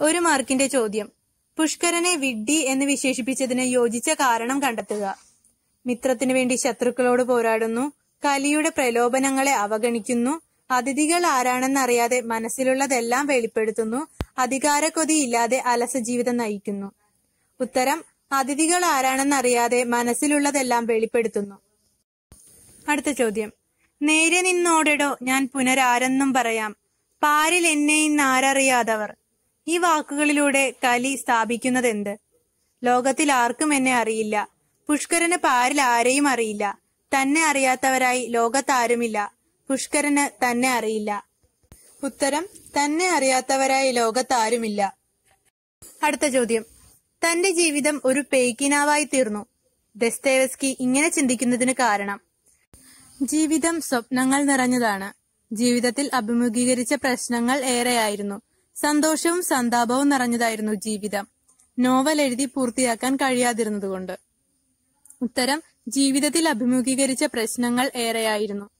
ഒരു മാർക്കിന്റെ ചോദ്യം. പുഷ്കരനെ വിഡ്ഢി എന്ന് വിശേഷിപ്പിച്ചതിന് യോജിച്ച കാരണം കണ്ടെത്തുക. മിത്രത്തിനു വേണ്ടി ശത്രുക്കളോട് പോരാടുന്നു. കലിയുടെ പ്രലോഭനങ്ങളെ അവഗണിക്കുന്നു. അതിഥികൾ ആരാണെന്നറിയാതെ മനസ്സിലുള്ളതെല്ലാം വെളിപ്പെടുത്തുന്നു. അധികാരക്കൊതിയില്ലാതെ അലസ ജീവിതം നയിക്കുന്നു. ഉത്തരം അതിഥികൾ ആരാണെന്നറിയാതെ മനസ്സിലുള്ളതെല്ലാം വെളിപ്പെടുത്തുന്നു. അടുത്ത ചോദ്യം. നേരെ നിന്നോടെടോ ഞാൻ പുനരാരെന്നും പറയാം. പാരിൽ എന്നെ ഇന്നാരറിയാതവർ ഈ വാക്കുകളിലൂടെ കലി സ്ഥാപിക്കുന്നത് എന്ത് ലോകത്തിൽ ആർക്കും എന്നെ അറിയില്ല. പുഷ്കരന് പാരിൽ ആരെയും അറിയില്ല. തന്നെ അറിയാത്തവരായി ലോകത്താരുമില്ല. പുഷ്കരന് തന്നെ അറിയില്ല. ഉത്തരം തന്നെ അറിയാത്തവരായി ലോകത്താരുമില്ല. അടുത്ത ചോദ്യം. തന്റെ ജീവിതം ഒരു പേക്കിനാവായി തീർന്നു. ദസ്തേവസ്കി ഇങ്ങനെ ചിന്തിക്കുന്നതിന് കാരണം. ജീവിതം സ്വപ്നങ്ങൾ നിറഞ്ഞതാണ്. ജീവിതത്തിൽ അഭിമുഖീകരിച്ച പ്രശ്നങ്ങൾ ഏറെയായിരുന്നു. സന്തോഷവും സന്താപവും നിറഞ്ഞതായിരുന്നു ജീവിതം. നോവൽ എഴുതി പൂർത്തിയാക്കാൻ കഴിയാതിരുന്നതുകൊണ്ട്. ഉത്തരം ജീവിതത്തിൽ അഭിമുഖീകരിച്ച പ്രശ്നങ്ങൾ ഏറെയായിരുന്നു.